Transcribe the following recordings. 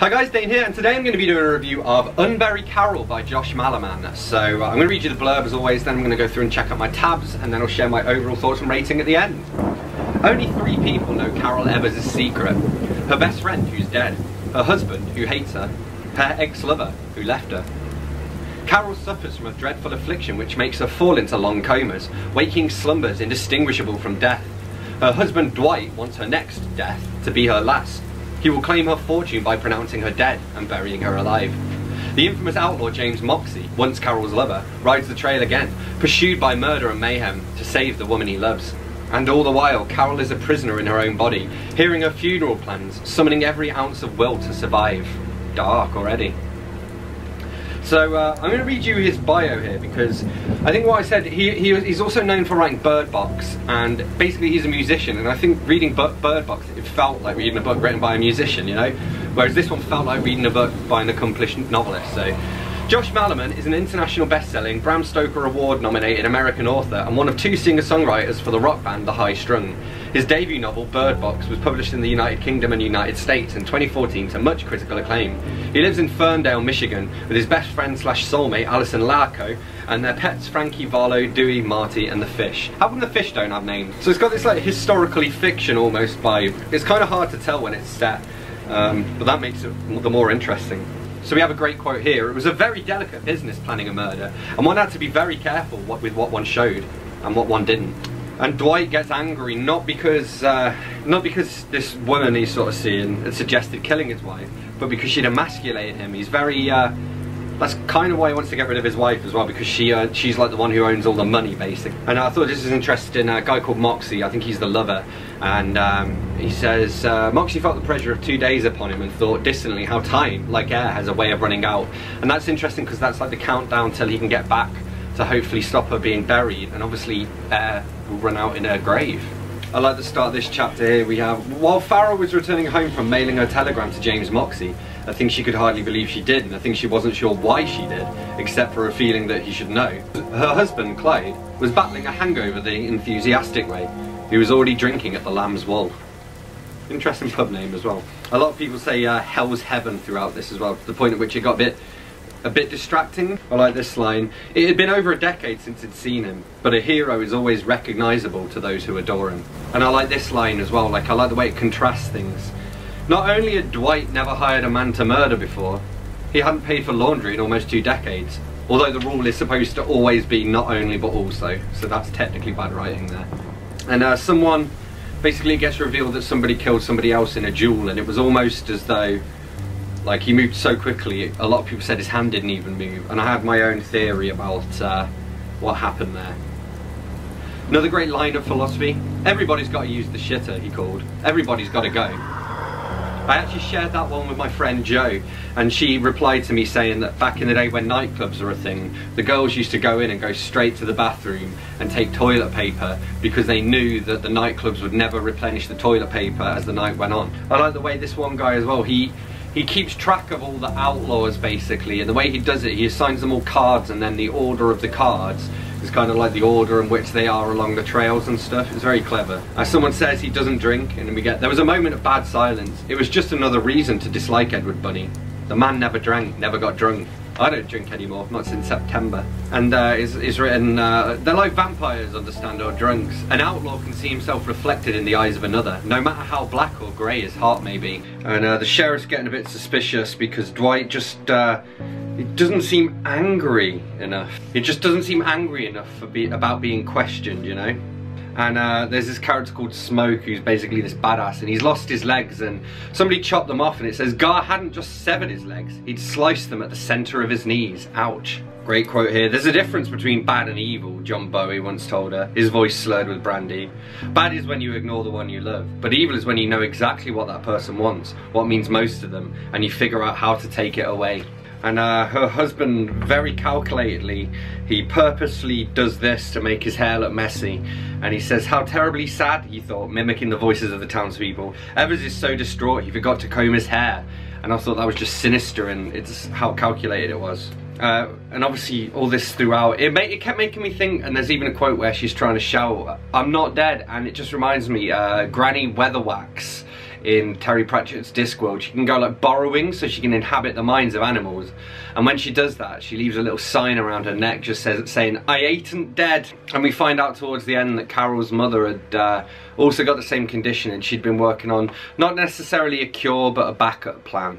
Hi guys, Dane here, and today I'm going to be doing a review of Unbury Carol by Josh Malerman. So uh, I'm going to read you the blurb as always, then I'm going to go through and check out my tabs, and then I'll share my overall thoughts and rating at the end. Only three people know Carol Evers' secret. Her best friend, who's dead, her husband, who hates her, her ex-lover, who left her. Carol suffers from a dreadful affliction which makes her fall into long comas, waking slumbers indistinguishable from death. Her husband Dwight wants her next death to be her last. He will claim her fortune by pronouncing her dead and burying her alive. The infamous outlaw James Moxie, once Carol's lover, rides the trail again, pursued by murder and mayhem to save the woman he loves. And all the while, Carol is a prisoner in her own body, hearing her funeral plans, summoning every ounce of will to survive. Dark already. So uh, I'm going to read you his bio here because I think what I said, he, he, he's also known for writing Bird Box and basically he's a musician and I think reading Bird Box it felt like reading a book written by a musician, you know? Whereas this one felt like reading a book by an accomplished novelist. So Josh Malerman is an international best-selling, Bram Stoker Award nominated American author and one of two singer-songwriters for the rock band The High Strung. His debut novel, Bird Box, was published in the United Kingdom and United States in 2014 to much critical acclaim. He lives in Ferndale, Michigan with his best friend slash soulmate Allison Laakko and their pets Frankie, Varlo, Dewey, Marty and the fish. How come the fish don't have names? So it's got this like historically fiction almost vibe. It's kind of hard to tell when it's set, um, but that makes it the more interesting. So we have a great quote here. It was a very delicate business planning a murder, and one had to be very careful with what one showed and what one didn't. And Dwight gets angry not because uh, not because this woman he's sort of seeing had suggested killing his wife, but because she'd emasculated him. He's very uh, that's kind of why he wants to get rid of his wife as well because she uh, she's like the one who owns all the money basically. And I thought this is interesting. A guy called Moxie, I think he's the lover, and um, he says uh, Moxie felt the pressure of two days upon him and thought distantly how time, like air, has a way of running out. And that's interesting because that's like the countdown till he can get back to hopefully stop her being buried. And obviously air will run out in her grave. I'd like to start this chapter here. We have, while Farrell was returning home from mailing her telegram to James Moxie, I think she could hardly believe she did, and I think she wasn't sure why she did, except for a feeling that he should know. Her husband, Clyde, was battling a hangover the enthusiastic way. He was already drinking at the Lamb's Wool. Interesting pub name as well. A lot of people say uh, Hell's Heaven throughout this as well, to the point at which it got a bit a bit distracting. I like this line. It had been over a decade since he'd seen him, but a hero is always recognisable to those who adore him. And I like this line as well, like I like the way it contrasts things. Not only had Dwight never hired a man to murder before, he hadn't paid for laundry in almost two decades. Although the rule is supposed to always be not only but also, so that's technically bad writing there. And uh, someone, basically gets revealed that somebody killed somebody else in a duel and it was almost as though like he moved so quickly a lot of people said his hand didn't even move and I had my own theory about uh, what happened there. Another great line of philosophy, everybody's got to use the shitter he called, everybody's got to go. I actually shared that one with my friend Joe, and she replied to me saying that back in the day when nightclubs were a thing, the girls used to go in and go straight to the bathroom and take toilet paper because they knew that the nightclubs would never replenish the toilet paper as the night went on. I like the way this one guy as well, he he keeps track of all the outlaws basically, and the way he does it, he assigns them all cards and then the order of the cards is kind of like the order in which they are along the trails and stuff. It's very clever. As someone says, he doesn't drink, and we get there was a moment of bad silence. It was just another reason to dislike Edward Bunny. The man never drank, never got drunk. I don't drink anymore, not since September. And uh, is, is written, uh, they're like vampires, understand, or drunks. An outlaw can see himself reflected in the eyes of another, no matter how black or grey his heart may be. And uh, the sheriff's getting a bit suspicious because Dwight just uh, it doesn't seem angry enough. It just doesn't seem angry enough for be about being questioned, you know? And uh, there's this character called Smoke who's basically this badass and he's lost his legs and somebody chopped them off and it says Gar hadn't just severed his legs, he'd sliced them at the center of his knees. Ouch. Great quote here. There's a difference between bad and evil, John Bowie once told her, his voice slurred with brandy. Bad is when you ignore the one you love, but evil is when you know exactly what that person wants, what means most to them, and you figure out how to take it away and uh, her husband very calculatedly he purposely does this to make his hair look messy. And he says how terribly sad he thought mimicking the voices of the townspeople. Evers is so distraught he forgot to comb his hair. And I thought that was just sinister and it's how calculated it was. Uh, and obviously all this throughout it, it kept making me think and there's even a quote where she's trying to shout I'm not dead and it just reminds me uh, Granny Weatherwax in Terry Pratchett's Discworld. She can go like borrowing so she can inhabit the minds of animals. And when she does that, she leaves a little sign around her neck just says, saying, I ain't dead. And we find out towards the end that Carol's mother had uh, also got the same condition and she'd been working on not necessarily a cure but a backup plan.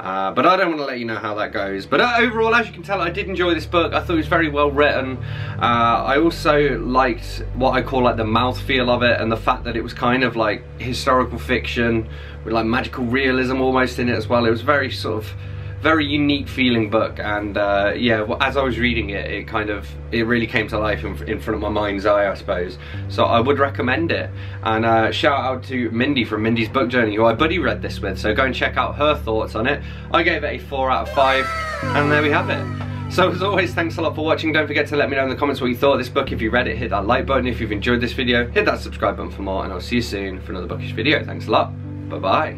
Uh, but I don't want to let you know how that goes. But uh, overall, as you can tell, I did enjoy this book. I thought it was very well written. Uh, I also liked what I call like the mouthfeel of it and the fact that it was kind of like historical fiction with like magical realism almost in it as well. It was very sort of very unique feeling book and uh, yeah as I was reading it it kind of it really came to life in, in front of my mind's eye I suppose so I would recommend it and uh, shout out to Mindy from Mindy's Book Journey who I buddy read this with so go and check out her thoughts on it I gave it a 4 out of 5 and there we have it so as always, thanks a lot for watching. Don't forget to let me know in the comments what you thought of this book. If you read it, hit that like button. If you've enjoyed this video, hit that subscribe button for more. And I'll see you soon for another bookish video. Thanks a lot. Bye-bye.